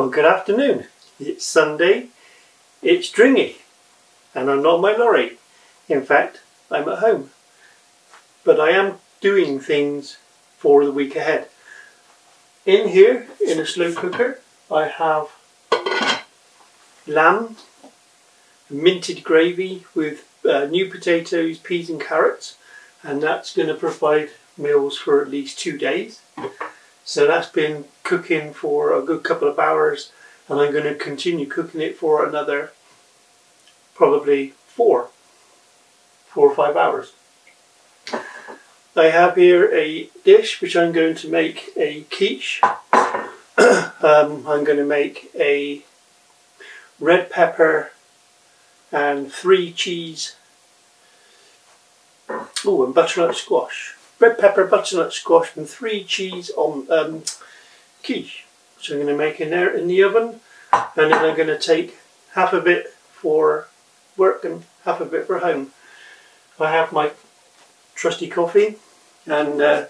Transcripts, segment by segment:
Well, good afternoon. It's Sunday, it's Dringy, and I'm not my lorry. In fact, I'm at home. But I am doing things for the week ahead. In here, in a slow cooker, I have lamb, minted gravy with uh, new potatoes, peas and carrots, and that's going to provide meals for at least two days. So that's been cooking for a good couple of hours and I'm going to continue cooking it for another probably four, four or five hours. I have here a dish which I'm going to make a quiche. um, I'm going to make a red pepper and three cheese. Oh, and butternut squash red pepper, butternut squash and three cheese on um, quiche. So I'm going to make in there in the oven and then I'm going to take half a bit for work and half a bit for home. I have my trusty coffee and uh,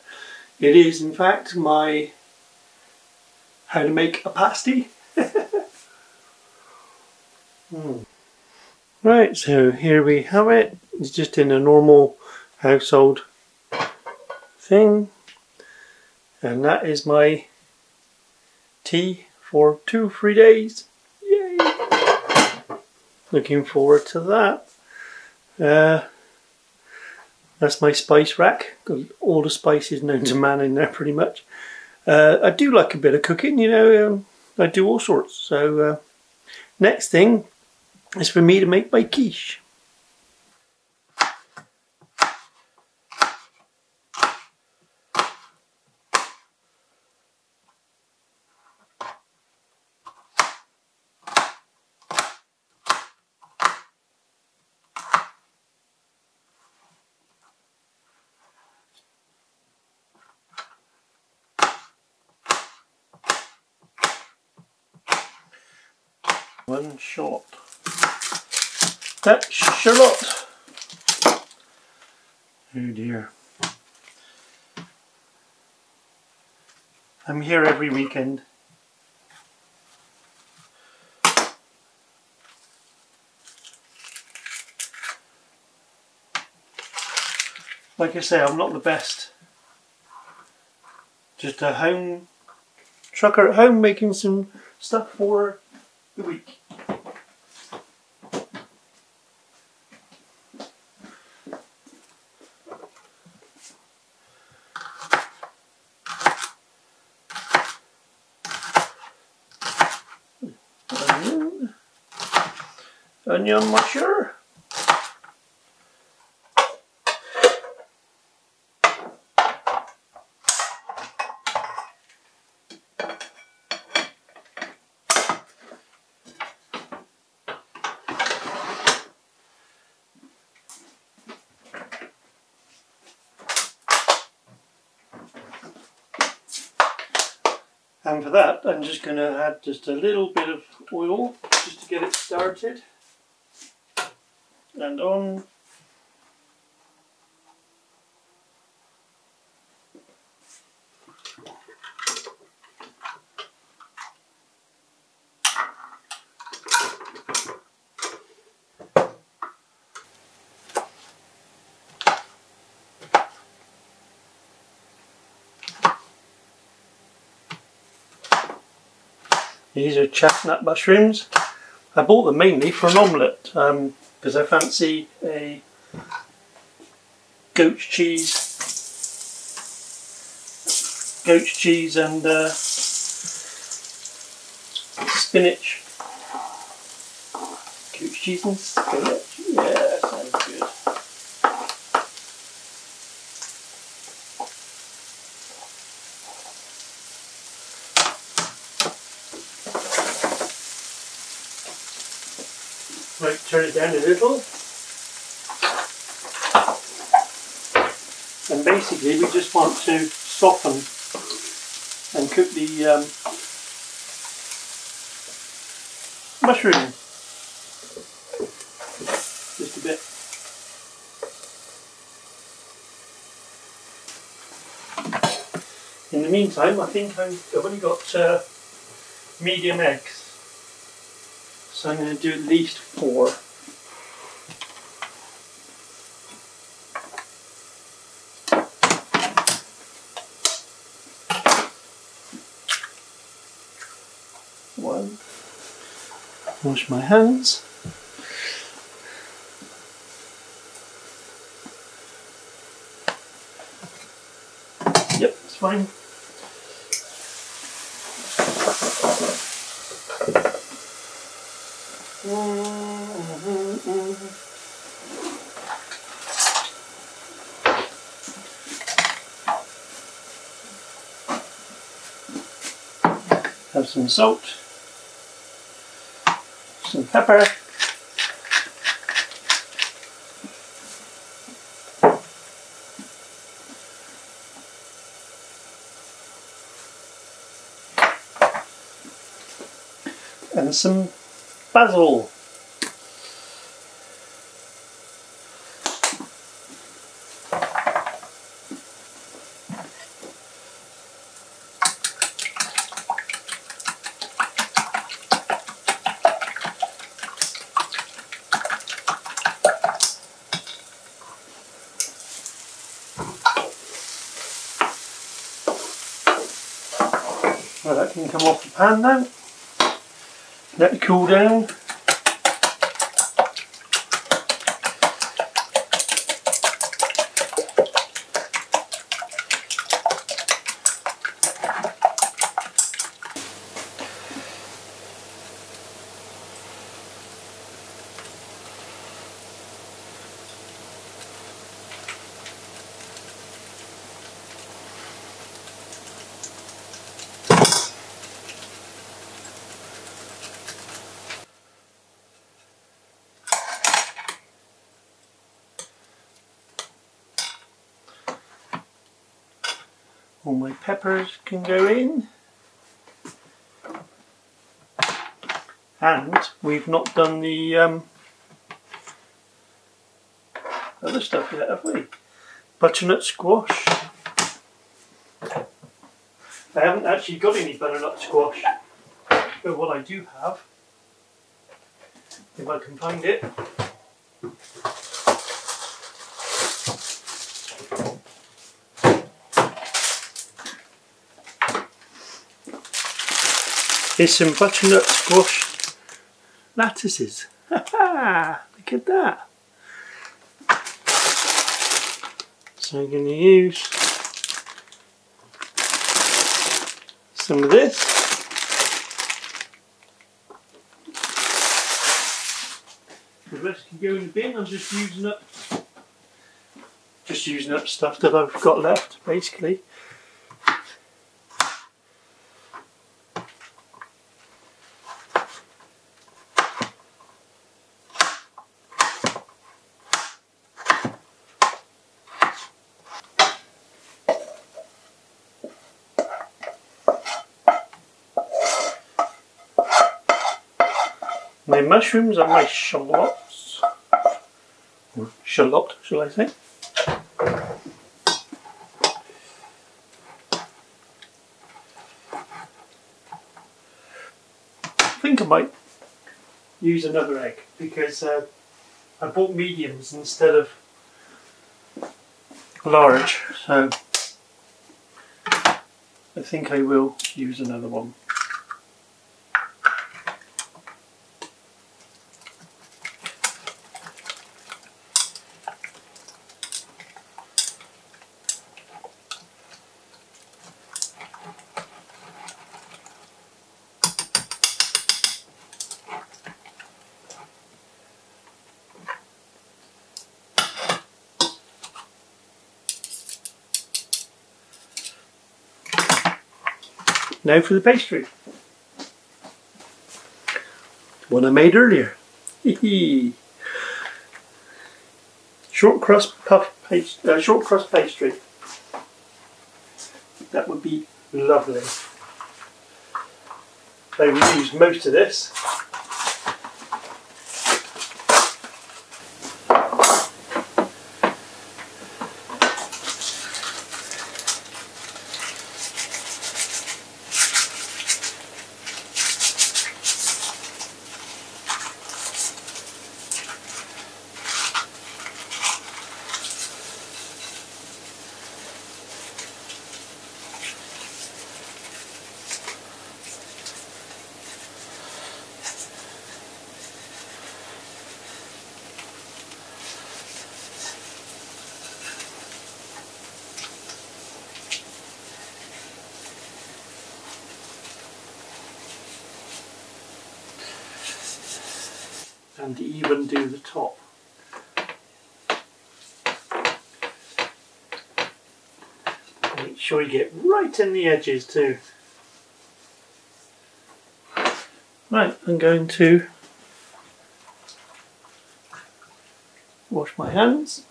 it is in fact my how to make a pasty. hmm. Right, so here we have it. It's just in a normal household thing. And that is my tea for two, three days. Yay! Looking forward to that. Uh, that's my spice rack. Got all the spices known to man in there pretty much. Uh, I do like a bit of cooking, you know. Um, I do all sorts. So uh, next thing is for me to make my quiche. one shot. That shallot. Oh dear. I'm here every weekend. Like I say, I'm not the best. Just a home trucker at home making some stuff for the week. Onion masher. And for that, I'm just going to add just a little bit of oil just to get it started and on. These are chestnut mushrooms. I bought them mainly for an omelette. Um, because I fancy a goat cheese, goat cheese and uh, spinach, goat cheese and spinach. Yeah, sounds good. Right, turn it down a little. And basically we just want to soften and cook the um, mushroom just a bit. In the meantime, I think I've only got uh, medium eggs. So I'm going to do at least four. One. Wash my hands. Yep, it's fine. Have some salt, some pepper, and some basil. Well, that can come off the pan now. Let it cool down. All my peppers can go in. And we've not done the um, other stuff yet, have we? Butternut squash. I haven't actually got any butternut squash, but what I do have, if I can find it, is some butternut squash lattices. Look at that. So I'm going to use some of this. The rest can go in the bin. I'm just using up just using up stuff that I've got left basically. My mushrooms and my shallots, shallot, shall I say. I think I might use another egg because uh, I bought mediums instead of large, so I think I will use another one. Now for the pastry. One I made earlier. short crust puff pastry, uh, short crust pastry. That would be lovely. I will use most of this. And even do the top. Make sure you get right in the edges too. Right, I'm going to wash my hands.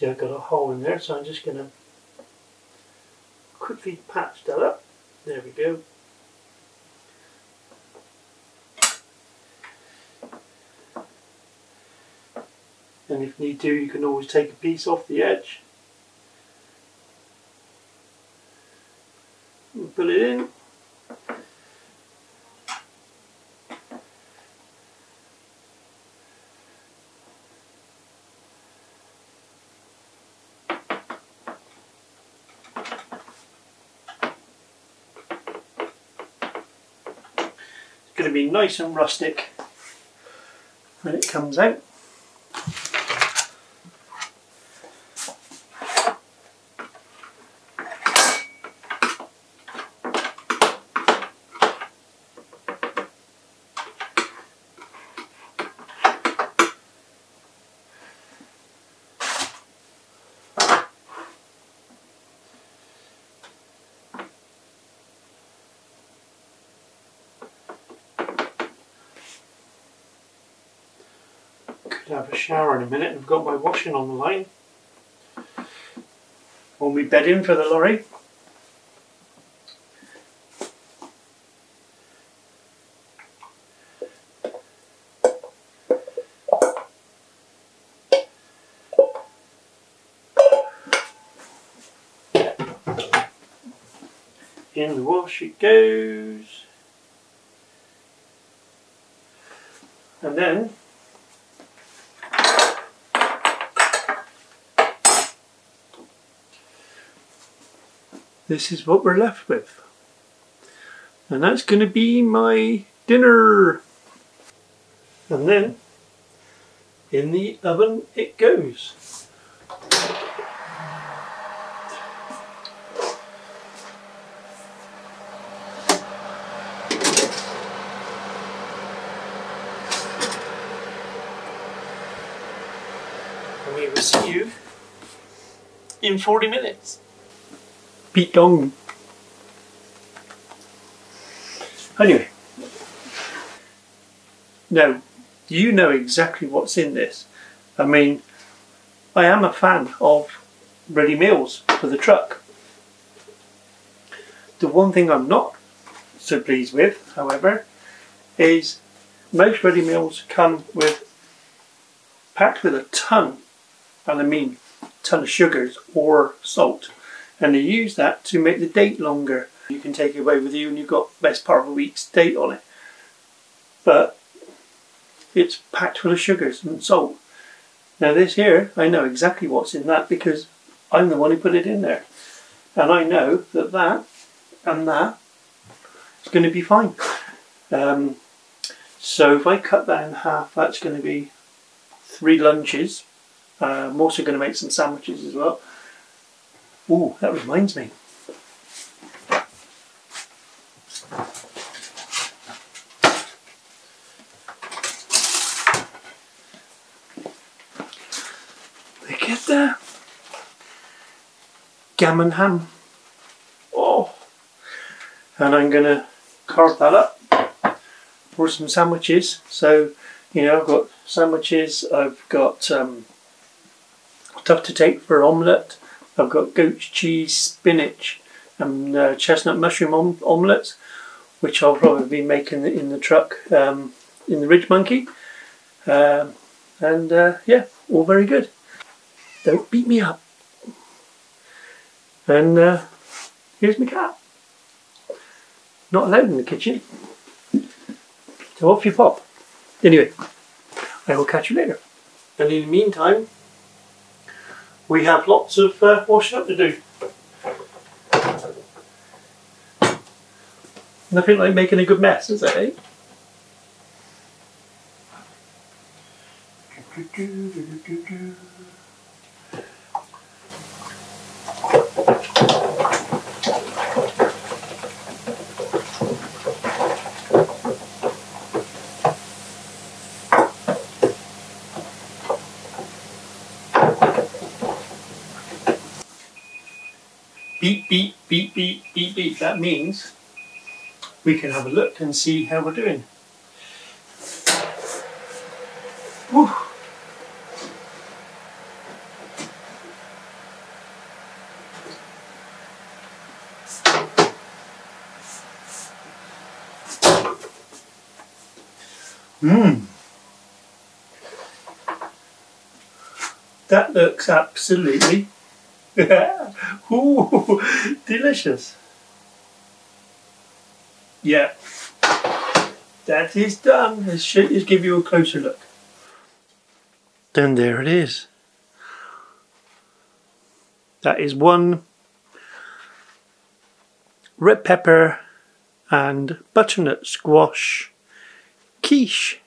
See I've got a hole in there so I'm just going to quickly patch that up. There we go. And if need to you can always take a piece off the edge. And put it in. Going to be nice and rustic when it comes out. Have a shower in a minute. I've got my washing on the line. On my bedding for the lorry. In the wash it goes. And then this is what we're left with. And that's going to be my dinner. And then in the oven it goes. We will see you in 40 minutes. Pete Dong. Anyway, now you know exactly what's in this. I mean, I am a fan of ready meals for the truck. The one thing I'm not so pleased with, however, is most ready meals come with packed with a ton, and I mean ton of sugars or salt and they use that to make the date longer. You can take it away with you and you've got best part of a week's date on it. But it's packed full of sugars and salt. Now this here, I know exactly what's in that because I'm the one who put it in there. And I know that that and that is going to be fine. Um, so if I cut that in half, that's going to be three lunches. Uh, I'm also going to make some sandwiches as well. Oh, that reminds me. Look at that. Gammon ham. Oh. And I'm going to carve that up for some sandwiches. So, you know, I've got sandwiches, I've got um, to take for omelette, I've got goat cheese, spinach, and uh, chestnut mushroom om omelettes, which I'll probably be making in the truck um, in the Ridgemonkey. Um, and uh, yeah, all very good. Don't beat me up. And uh, here's my cat. Not allowed in the kitchen. So off you pop. Anyway, I will catch you later. And in the meantime, we have lots of uh, washing up to do. Nothing like making a good mess, is it, eh? Beep, beep, beep, beep, beep, beep. That means we can have a look and see how we're doing. Whew. Mmm. That looks absolutely Ooh, delicious. Yeah, that is done. Let's, let's give you a closer look. Then there it is. That is one red pepper and butternut squash quiche.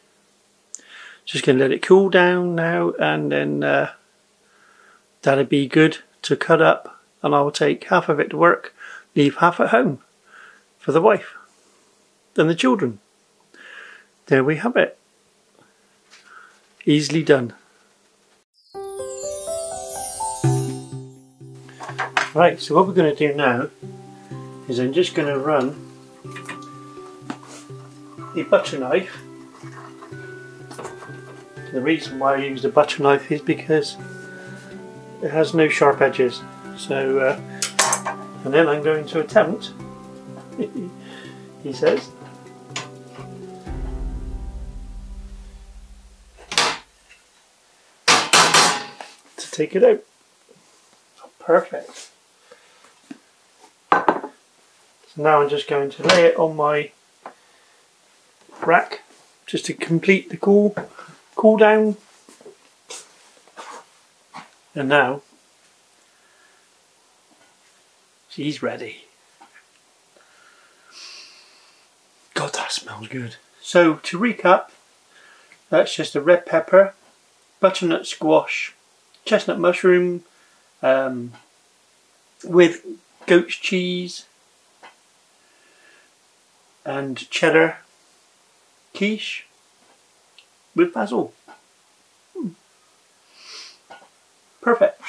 Just going to let it cool down now and then uh, that'll be good to cut up and I will take half of it to work, leave half at home for the wife and the children. There we have it. Easily done. Right, so what we're going to do now is I'm just going to run the butter knife. The reason why I use the butter knife is because it has no sharp edges. So, uh, and then I'm going to attempt, he says, to take it out. Perfect. So now I'm just going to lay it on my rack just to complete the cool cool down and now she's ready. God, that smells good. So to recap, that's just a red pepper, butternut squash, chestnut mushroom, um, with goat's cheese and cheddar quiche with basil. Perfect.